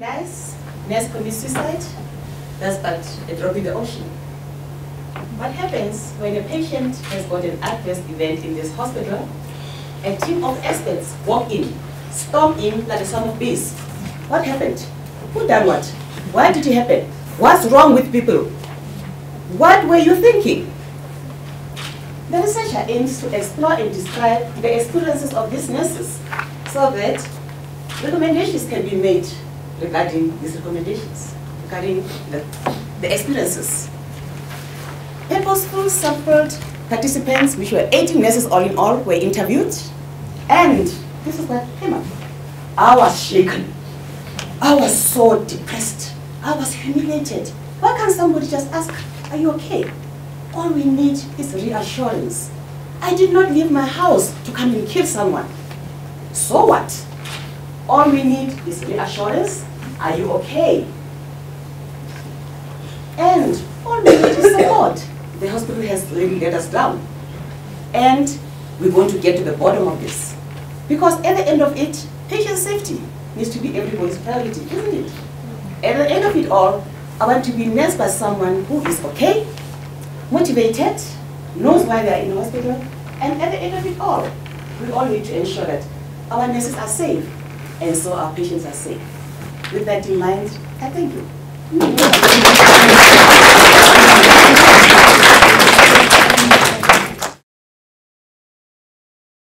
Guys, nurse commit suicide. That's but a drop in the ocean. What happens when a patient has got an adverse event in this hospital? A team of experts walk in, storm in like a swarm of bees. What happened? Who done what? Why did it happen? What's wrong with people? What were you thinking? The researcher aims to explore and describe the experiences of these nurses so that recommendations can be made regarding these recommendations, regarding the, the experiences. Purposeful sampled participants, which were 18 nurses all in all, were interviewed. And this is what came up. I was shaken. I was so depressed. I was humiliated. Why can't somebody just ask, are you okay? All we need is reassurance. I did not leave my house to come and kill someone. So what? All we need is reassurance. Are you okay? And all we need is support. The hospital has really let us down. And we're going to get to the bottom of this. Because at the end of it, patient safety needs to be everybody's priority, isn't it? At the end of it all, I want to be nursed by someone who is okay, motivated, knows why they are in the hospital, and at the end of it all, we all need to ensure that our nurses are safe, and so our patients are safe. With that in mind, I thank you.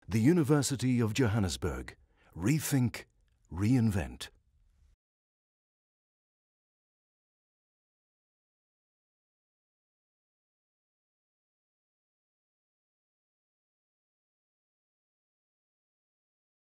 The University of Johannesburg. Rethink, reinvent.